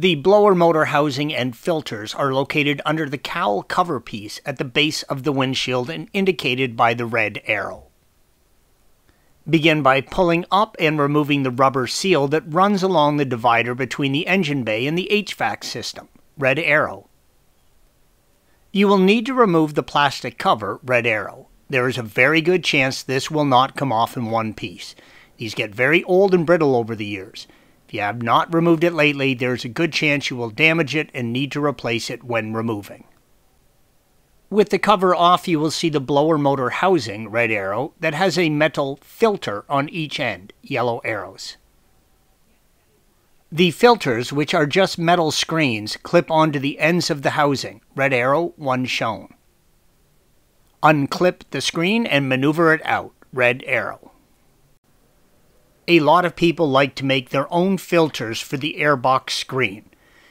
The blower motor housing and filters are located under the cowl cover piece at the base of the windshield and indicated by the red arrow. Begin by pulling up and removing the rubber seal that runs along the divider between the engine bay and the HVAC system, red arrow. You will need to remove the plastic cover, red arrow. There is a very good chance this will not come off in one piece. These get very old and brittle over the years. If you have not removed it lately, there is a good chance you will damage it and need to replace it when removing. With the cover off, you will see the blower motor housing, red arrow, that has a metal filter on each end, yellow arrows. The filters, which are just metal screens, clip onto the ends of the housing, red arrow, one shown. Unclip the screen and maneuver it out, red arrow. A lot of people like to make their own filters for the airbox screen.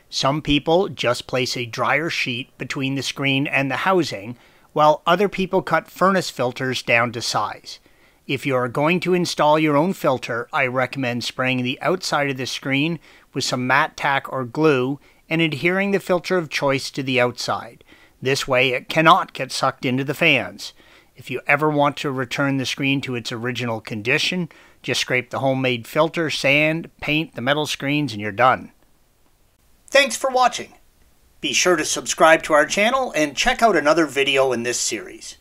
Some people just place a dryer sheet between the screen and the housing, while other people cut furnace filters down to size. If you are going to install your own filter, I recommend spraying the outside of the screen with some matte tack or glue and adhering the filter of choice to the outside. This way it cannot get sucked into the fans. If you ever want to return the screen to its original condition, just scrape the homemade filter, sand, paint the metal screens, and you're done. Thanks for watching. Be sure to subscribe to our channel and check out another video in this series.